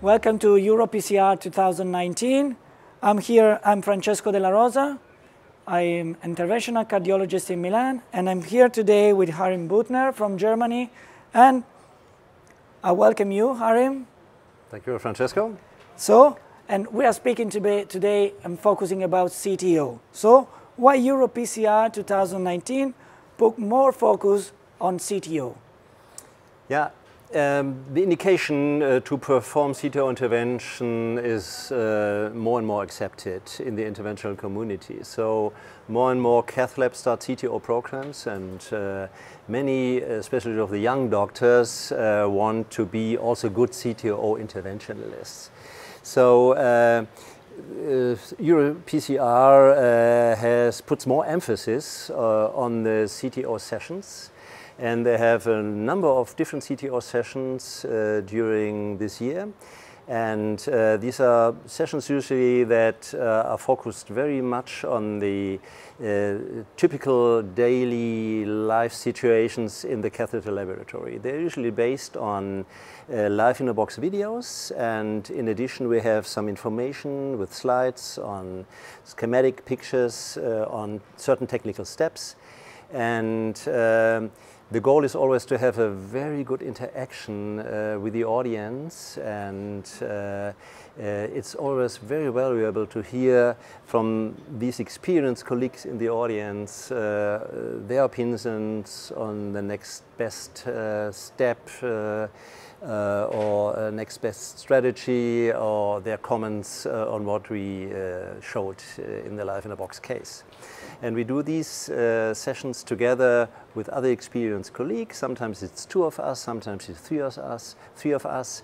Welcome to EuroPCR 2019. I'm here, I'm Francesco Della Rosa. I'm interventional cardiologist in Milan, and I'm here today with Harim Büttner from Germany. And I welcome you, Harim. Thank you, Francesco. So, and we are speaking today, today I'm focusing about CTO. So, why EuroPCR 2019 put more focus on CTO? Yeah, um, the indication uh, to perform CTO intervention is uh, more and more accepted in the interventional community. So more and more cath labs start CTO programs and uh, many, especially of the young doctors, uh, want to be also good CTO interventionalists. So uh, uh, EuroPCR uh, has puts more emphasis uh, on the CTO sessions and they have a number of different CTO sessions uh, during this year. And uh, these are sessions usually that uh, are focused very much on the uh, typical daily life situations in the catheter laboratory. They're usually based on uh, live in a box videos and in addition we have some information with slides on schematic pictures uh, on certain technical steps and um, the goal is always to have a very good interaction uh, with the audience. And uh, uh, it's always very valuable to hear from these experienced colleagues in the audience uh, their opinions on the next best uh, step uh, or next best strategy or their comments on what we showed in the Live in a Box case. And we do these uh, sessions together with other experienced colleagues. Sometimes it's two of us, sometimes it's three of us. Three of us.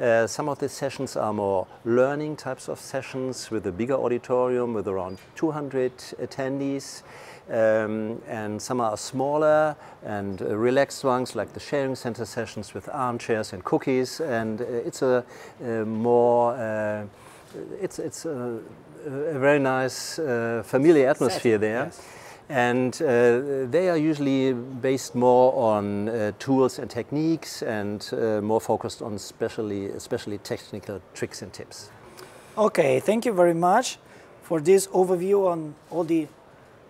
Uh, some of the sessions are more learning types of sessions with a bigger auditorium with around 200 attendees. Um, and some are smaller and uh, relaxed ones like the sharing center sessions with armchairs and cookies and uh, it's a, a more uh, it's, it's a, a very nice uh, familiar atmosphere there. Yes. And uh, they are usually based more on uh, tools and techniques and uh, more focused on especially, especially technical tricks and tips. Okay, thank you very much for this overview on all the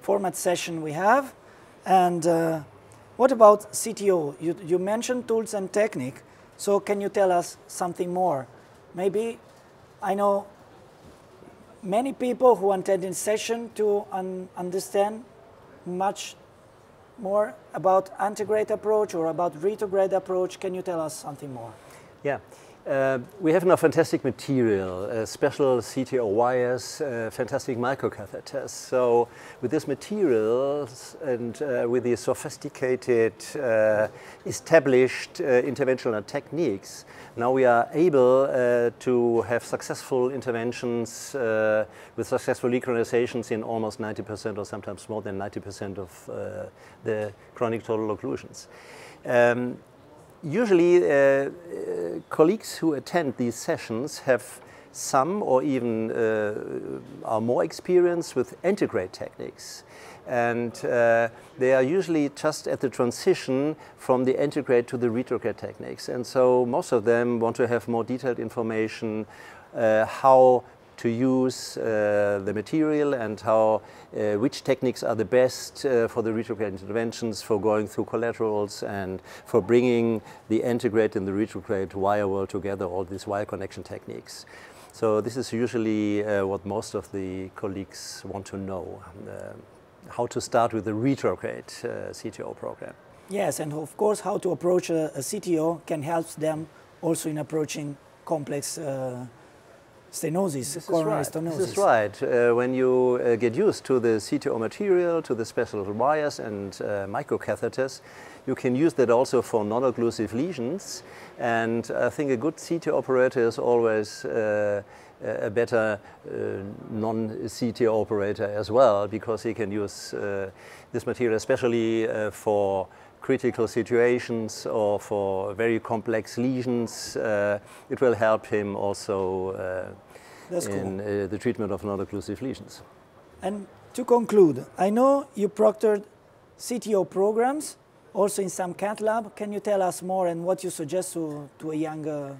format session we have. And uh, what about CTO? You, you mentioned tools and technique. So can you tell us something more? Maybe I know many people who attended session to un understand much more about antegrade approach or about retrograde approach. Can you tell us something more? Yeah. Uh, we have now fantastic material, uh, special CTO wires, uh, fantastic microcatheters. So with this material and uh, with the sophisticated, uh, established interventional techniques, now we are able to have successful interventions with successful recanalizations in almost 90% or sometimes more than 90% of the chronic total occlusions. Um, usually uh, uh, colleagues who attend these sessions have some or even uh, are more experienced with antegrade techniques. And uh, they are usually just at the transition from the antegrade to the retrograde techniques. And so most of them want to have more detailed information uh, how to use uh, the material and how, uh, which techniques are the best uh, for the retrograde interventions, for going through collaterals and for bringing the antegrade and the retrograde wire world together, all these wire connection techniques. So this is usually uh, what most of the colleagues want to know, uh, how to start with the retrograde uh, CTO program. Yes, and of course how to approach a, a CTO can help them also in approaching complex stenosis, this coronary right. stenosis. This is right. Uh, when you uh, get used to the CTO material, to the special wires and uh, microcatheters, you can use that also for non-occlusive lesions. And I think a good CTO operator is always uh, a better uh, non-CTO operator as well, because he can use uh, this material especially for critical situations or for very complex lesions, uh, it will help him also uh, in cool. uh, the treatment of non-occlusive lesions. And to conclude, I know you proctored CTO programs, also in some cath lab. Can you tell us more and what you suggest to, to a younger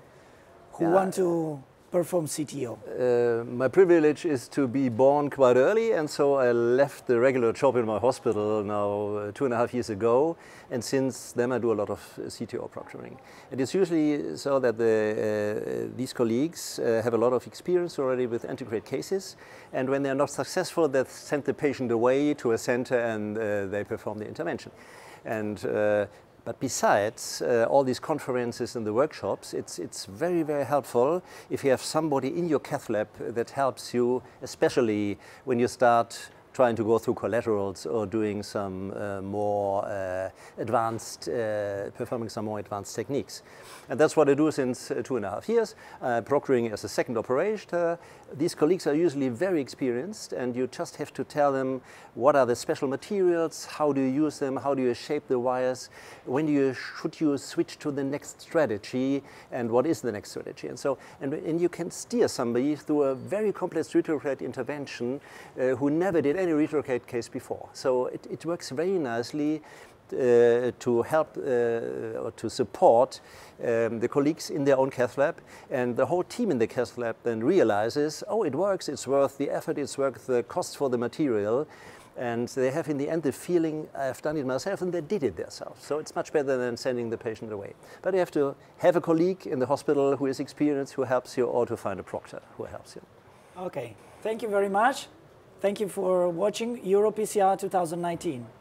who yeah. want to perform CTO? Uh, my privilege is to be born quite early, and so I left the regular job in my hospital now uh, two and a half years ago, and since then I do a lot of uh, CTO proctoring. It is usually so that the, uh, these colleagues uh, have a lot of experience already with antegrade cases, and when they are not successful, they send the patient away to a center and uh, they perform the intervention. And but besides uh, all these conferences and the workshops, it's, it's very, very helpful if you have somebody in your cath lab that helps you, especially when you start trying to go through collaterals or doing some uh, more uh, advanced, uh, performing some more advanced techniques. And that's what I do since uh, two and a half years, uh, proctoring as a second operator. These colleagues are usually very experienced and you just have to tell them what are the special materials, how do you use them, how do you shape the wires, when do you, should you switch to the next strategy and what is the next strategy. And so, and, and you can steer somebody through a very complex retrograde intervention uh, who never did any retrograde case before. So it, it works very nicely uh, to help uh, or to support um, the colleagues in their own cath lab and the whole team in the cath lab then realizes, oh, it works, it's worth the effort, it's worth the cost for the material. And they have in the end the feeling, I've done it myself, and they did it themselves. So it's much better than sending the patient away. But you have to have a colleague in the hospital who is experienced, who helps you, or to find a proctor who helps you. Okay, thank you very much. Thank you for watching EuroPCR 2019.